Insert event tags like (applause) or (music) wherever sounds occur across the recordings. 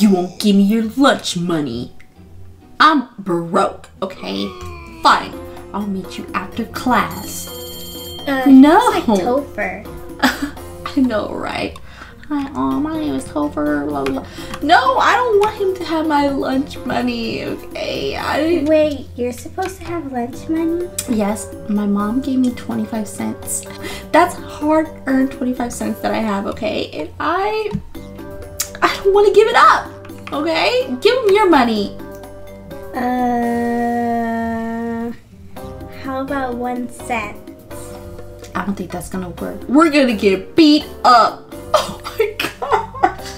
You won't give me your lunch money. I'm broke, okay? Fine. I'll meet you after class. Uh, No. It's like Topher. (laughs) I know, right? Hi, oh, my name is Topher. Blah, blah. No, I don't want him to have my lunch money, okay? I Wait, you're supposed to have lunch money? Yes, my mom gave me 25 cents. That's hard earned 25 cents that I have, okay? And I I don't want to give it up. Okay? Give him your money. Uh, how about one cent? I don't think that's gonna work. We're gonna get beat up. (laughs) Oh my gosh.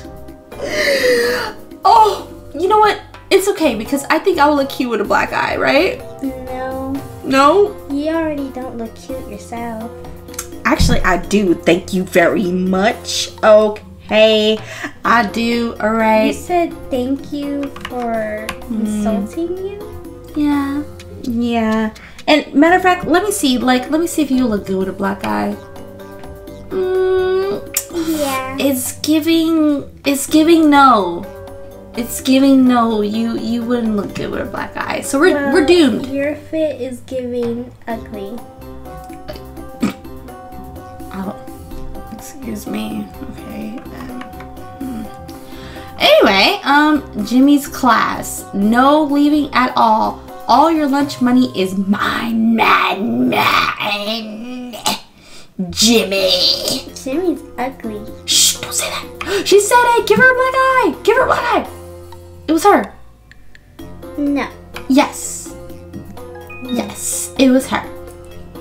Oh, you know what? It's okay because I think I will look cute with a black eye, right? No, No? you already don't look cute yourself. Actually, I do. Thank you very much. Okay. I do. alright. You said thank you for insulting you. Yeah. Yeah. And matter of fact, let me see. Like, let me see if you look good with a black eye. Mm, Yeah. it's giving. It's giving no. It's giving no. You you wouldn't look good with a black eye. So we're we're doomed. Your fit is giving ugly. (coughs) Oh, excuse me. Okay. Anyway, um, Jimmy's class. No leaving at all. All your lunch money is mine, mine, mine. Jimmy. Jimmy's ugly. Shh, don't say that. She said it. Give her a black eye. Give her a black eye. It was her. No, Yes. Yes, it was her.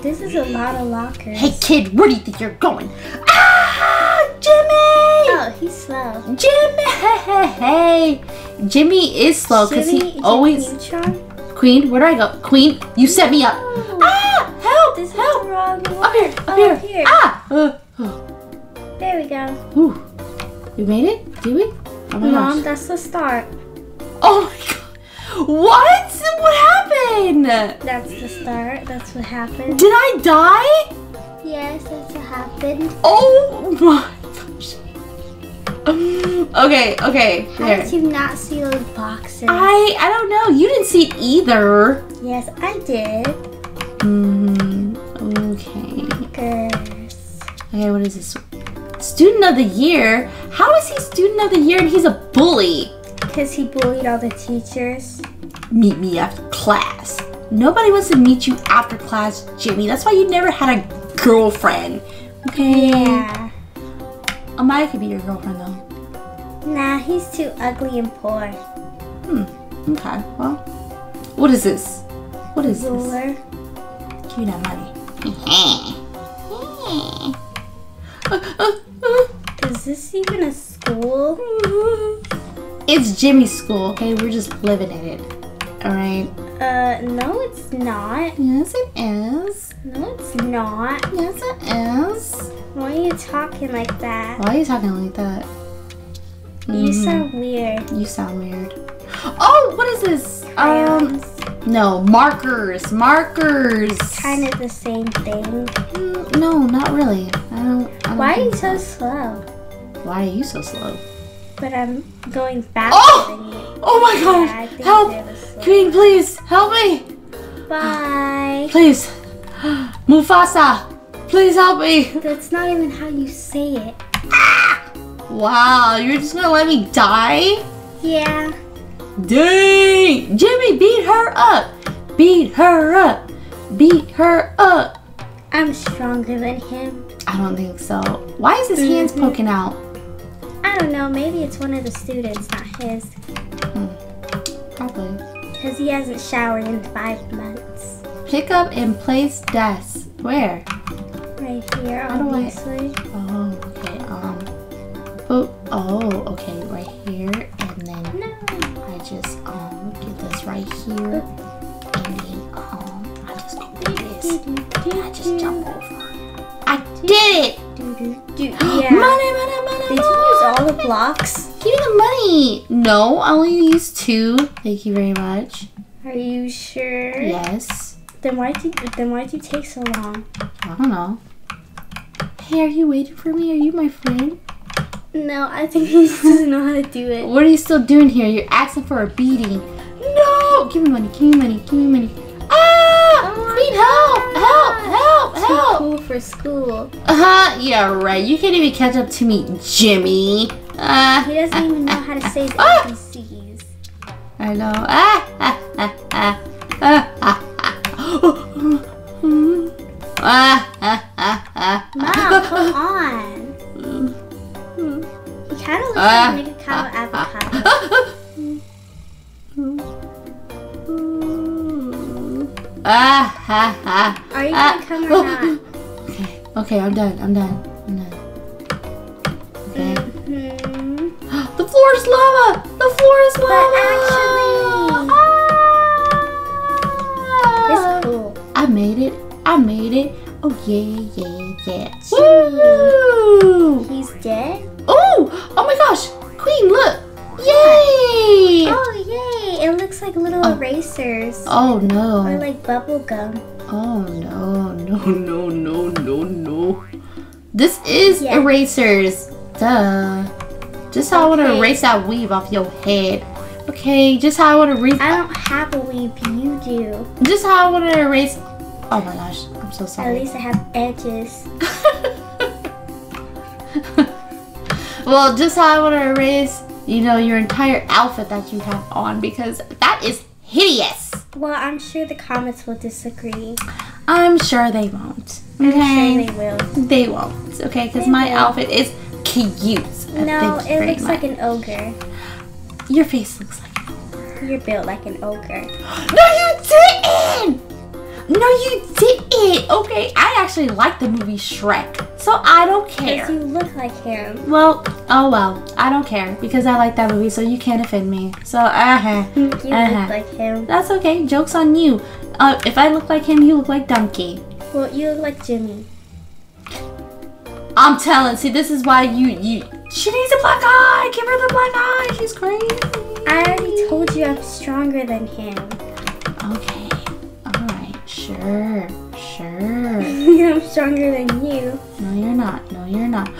this is a lot of lockers. Hey, kid, where do you think you're going? Ah, Jimmy! He's slow. Jimmy! Hey! Jimmy is slow because he Jimmy always. Neutron? Queen, where do I go? Queen, you set me up. Ah! Help! this is help! the wrong one. Up here! Up Oh, here! here. Ah! Uh, oh. There we go. Ooh. We made it? Did we? Oh Mom, gosh. that's the start. Oh my god. What? What happened? That's the start. That's what happened. Did I die? Yes, that's what happened. Oh my. Um, (laughs) okay, okay. How There. did you not see those boxes? I I don't know. You didn't see it either. yes, I did. Mm, okay. Girls. Okay, what is this? Student of the year? How is he student of the year and he's a bully? Because he bullied all the teachers. Meet me after class. Nobody wants to meet you after class, Jimmy. That's why you never had a girlfriend. Okay. Yeah. Amaya could be your girlfriend though. Nah, he's too ugly and poor. Hmm. Okay. Well, what is this? What is this? Ruler. Give me that money. Is this even a school? It's Jimmy's school, okay? We're just living in it. Alright? Uh, no, it's not. Yes, it is. No, it's not. Yes, it is. Why are you talking like that? Why are you talking like that? You Mhm. sound weird. You sound weird. Oh, what is this? Um, no, markers. Markers. kind of the same thing. Mm, no, not really. I don't. I don't Why are you think so slow? Why are you so slow? But I'm going faster Oh! than you. Oh my Yeah, gosh! think Help! you're the slow- Queen, please help me! Bye. Please, (gasps) Mufasa, please help me! That's not even how you say it. Ah! (gasps) Wow, you're just gonna let me die? Yeah. Dang! Jimmy, beat her up! Beat her up! Beat her up! I'm stronger than him. I don't think so. Why is his hands Mhm. poking out? I don't know. Maybe it's one of the students, not his. Probably. Because he hasn't showered in five months. Pick up and place desk. Where? Right here, How do I- obviously. Oh, okay. Um. Oh, oh, okay. Right here, and then No. I just um get this right here, and then um I just go like this, and I just jump over. I did it! (gasps) Yeah. Money, money, money, Did you use all the blocks? Give me the money. No, I only used two. Thank you very much. Are you sure? Yes. Then why did you then why'd you take so long? I don't know. Hey, are you waiting for me? Are you my friend? No, I think he just doesn't know how to do it. What are you still doing here? You're asking for a beating. No! Give me money, give me money, give me money. Ah! Oh my Queen, help! Help! Help! Too Help! cool for school. Uh huh. Yeah, right. You can't even catch up to me, Jimmy. Uh, He doesn't even know how to say his Ah! ABCs. I know. Ah, ah, ah, ah, ah. Mom, (laughs) come on. He kind of looks Ah. like Mega Cow Avocado. Ah, ha, ha. Are you Ah. gonna come or not? Okay, (laughs) okay, I'm done. I'm done. I'm done. Okay. Hmm. (gasps) The floor is lava! The floor is lava! actually- I made it. Oh yeah, yeah, yeah. Woo! He's dead? Oh! Oh my gosh! Queen, look! Yay! Oh, yay. It looks like little Oh. erasers. Oh no. Or like bubble gum. Oh no, no, no, no, no, no. This is Yeah. erasers. Duh. Just how I want to erase that weave off your head. Okay, just how I want to erase. I don't have a weave, you do. Just how I want to erase. Oh my gosh, I'm so sorry. At least I have edges. (laughs) well, just how I want to erase, you know, your entire outfit that you have on because that is hideous. Well, I'm sure the comments will disagree. I'm sure they won't. I'm Okay. sure they will. They won't, okay? Because my will. outfit is cute. No, it looks like an ogre. Your face looks like. an ogre. You're built like an ogre. (gasps) No, you didn't! No, you didn't! Okay, I actually like the movie Shrek, so I don't care. Because you look like him. Well, oh well, I don't care because I like that movie, so you can't offend me. So, uh huh. You Uh-huh. look like him. That's okay. Joke's on you. Uh, if I look like him, you look like Donkey. Well, you look like Jimmy. I'm telling. See, this is why you you. She needs a black eye. Give her the black eye. She's crazy. I already told you I'm stronger than him. Okay. All right. Sure. Sure. (laughs) I'm stronger than you. No, you're not. No, you're not. (gasps)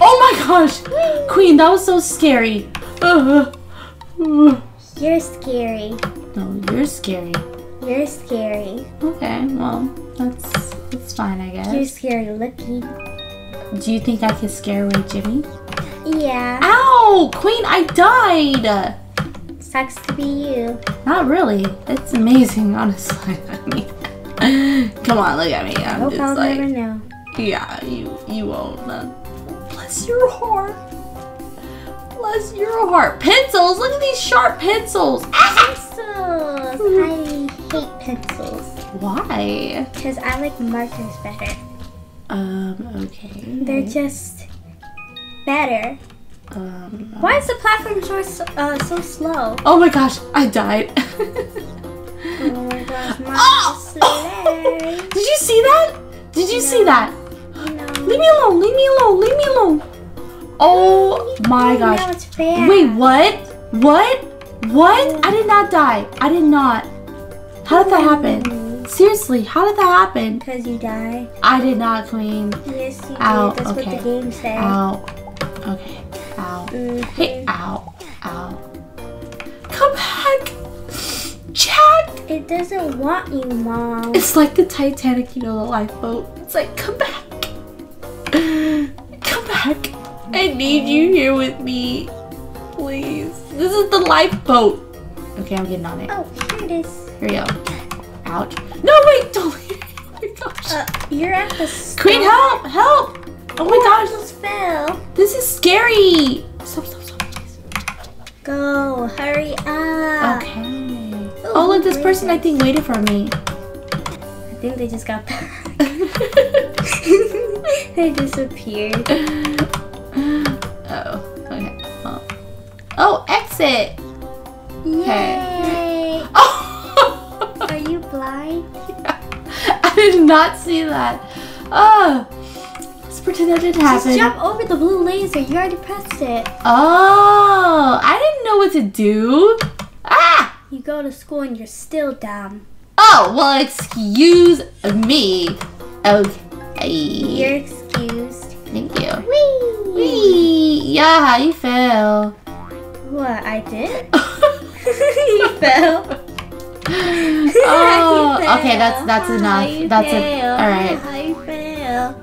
Oh my gosh, Queen, that was so scary. Uh, (sighs) uh, You're scary. no, you're scary. You're scary. Okay, well, that's that's fine, I guess. You're scary looking. Do you think I can scare away Jimmy? Yeah. Ow, Queen, I died. Sucks to be you. Not really. It's amazing, honestly. (laughs) Mean, (laughs) come on, look at me. I'm Hope just I'll like, never know. yeah, you you won't. uh, bless your heart. Bless your heart. Pencils. Look at these sharp pencils. Pencils. I hate pencils Why? because I like markers better. Um, okay. They're just better. Um, Why is the platform so uh, so slow? oh my gosh, I died. (laughs) Oh! Did you see that? Did you see that? No. Leave me alone, leave me alone, leave me alone. Oh my gosh. Wait, what? What? What? I did not die. I did not. How did that happen? Seriously, how did that happen? Because you die. I did not, Queen. Yes, you Ow, did. That's okay. what the game said. Ow. Okay. Ow. Mhm. Hey, ow. Ow. It doesn't want you, Mom. It's like the Titanic, you know, the lifeboat. It's like, come back. Come back. I need you here with me. Please. This is the lifeboat. Okay, I'm getting on it. Oh, here it is. Here we go. Ouch. No, wait, don't leave. (laughs) Oh my gosh. Uh, you're at the start. Queen, help! Help! Oh my I gosh, just fell. this is scary. Stop, stop, stop, please. Go, hurry up. Okay. Oh, look, this person I think waited for me. I think they just got back. (laughs) they disappeared. (gasps) oh, okay. Oh. oh, exit. Yay! (laughs) Oh, Are you blind? (laughs) I did not see that. Oh, let's pretend that didn't Just jump over the blue laser. You already pressed it. Oh, I didn't know what to do. You go to school and you're still dumb. Oh, well, excuse me. Okay. You're excused. Thank you. Whee! Whee! Yeah, you fell. What, I did? (laughs) (laughs) you fell. Oh, (laughs) You okay, that's that's enough. That's it. All right, You fail.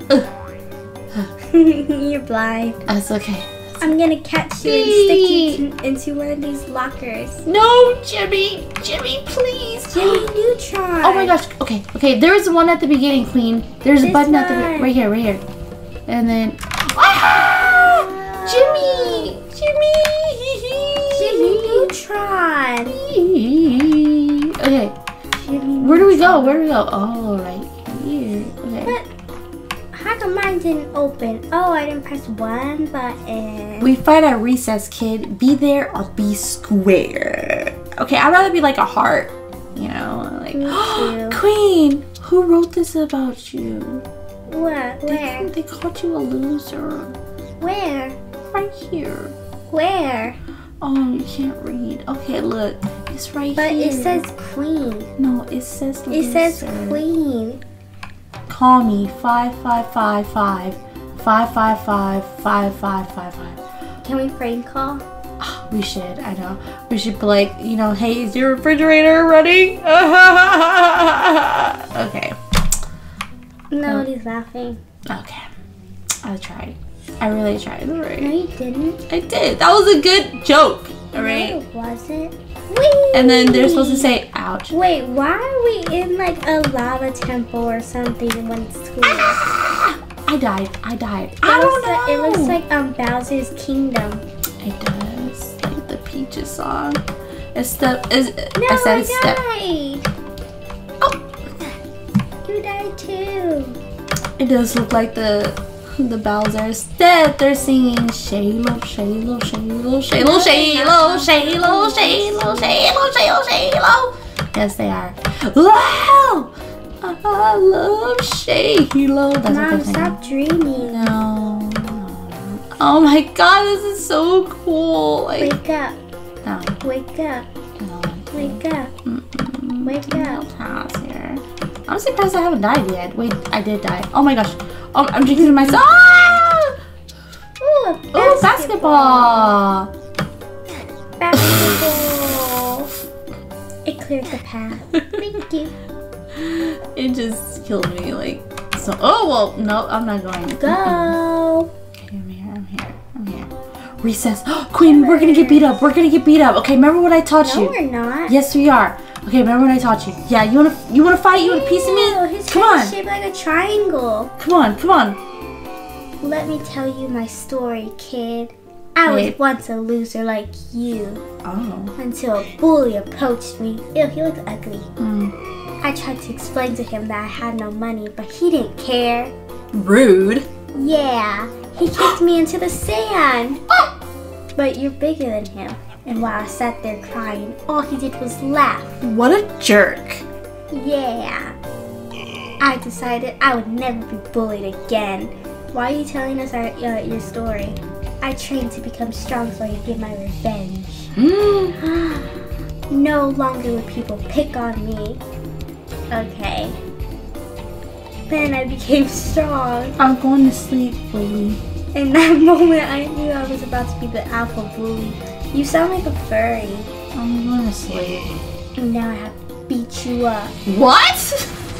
You're blind. that's okay. I'm gonna catch you and stick you into one of these lockers. No, Jimmy, Jimmy, please. Jimmy Neutron. Oh my gosh. Okay, okay. There's one at the beginning, Queen. There's a This button at the right here, right here, and then. Ah! Jimmy, Jimmy. Jimmy Neutron. Okay, Jimmy where do we go? Where do we go? Oh, right mine didn't open? Oh, I didn't press one button. We fight at recess, kid. Be there or be square. Okay, I'd rather be like a heart. You know, like. (gasps) Queen. Who wrote this about you? What? They, Where? they called you a loser. Where? Right here. Where? Oh, you can't read. Okay, look. It's right But here. it says queen. No, it says It says queen call me 5555 555 5555. Can we prank call? Oh, we should, I know. We should be like, you know, hey, is your refrigerator running? (laughs) okay. Nobody's oh. laughing. Okay. I tried. I really tried. All right. No, you didn't. I did. That was a good joke. All right. No, wasn't. Whee! And then they're supposed to say, ouch. Wait, why are we in like a lava temple or something when it's school? I died. I died. It I don't looks know. like- it looks like um Bowser's Kingdom. It does. Like the Peaches song. It's the. Is, No, I said I it's step. died. Oh, You died too. it does look like the the Bowser's dead. They're singing Shaylo, Shaylo, Shaylo, Shaylo, Shaylo, Shaylo, Shaylo, Shaylo, Shaylo, Shaylo. Yes, they are. Wow! I love. That's Mom, stop dreaming. No. Oh my god, this is so cool. Like, Wake up. no, Wake up. no. Wake up. Mm-mm. Wake up. Here. I'm surprised I haven't died yet. Wait, I did die. Oh my gosh. Oh, I'm drinking to myself. Ah! Ooh, a Oh, basketball. Basketball. It cleared the path. Thank you. (laughs) It just killed me. Like, so. Oh, well, no, I'm not going. Go. Okay, I'm here. I'm here. I'm here. Recess. (gasps) Queen, we're gonna get beat up. We're gonna get beat up. Okay, remember what I taught you? No, you? we're not. Yes, we are. Okay, remember when I taught you? Yeah, you wanna you wanna fight? You want a piece of me? His Come on, shaped like a triangle. come on, come on. Let me tell you my story, kid. I Wait. was once a loser like you Oh. until a bully approached me. Ew, he looked ugly. Mm. I tried to explain to him that I had no money, but he didn't care. Rude. Yeah, he kicked me into the sand. But you're bigger than him. And while I sat there crying, all he did was laugh. What a jerk. Yeah. I decided I would never be bullied again. Why are you telling us our, uh, your story? I trained to become strong so I could get my revenge. Mm. (gasps) no longer would people pick on me. Okay. Then I became strong. I'm going to sleep, bully. In that (laughs) moment, I knew I was about to be the alpha bully. You sound like a furry. I'm to sleep. And now I have to beat you up. What?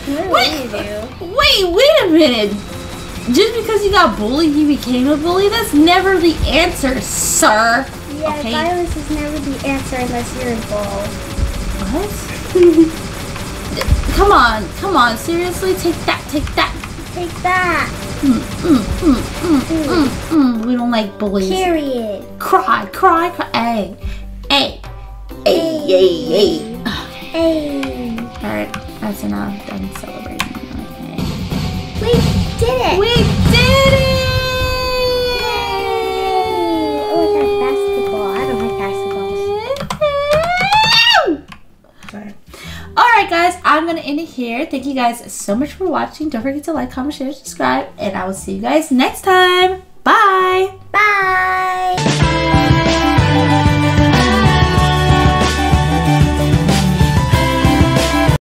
What Wait. do you do? Wait, wait a minute. Just because you got bullied, you became a bully? That's never the answer, sir. Yeah, Okay. violence is never the answer unless you're involved. What? (laughs) come on, come on. Seriously? Take that, take that. Take that. Mm, mm, mm. We don't like bullies. Period. Cry, cry, cry. Hey, hey, hey, hey, hey. Hey. Alright, that's enough. I'm. End it here. Thank you guys so much for watching. Don't forget to like, comment, share, subscribe, and I will see you guys next time. Bye! Bye.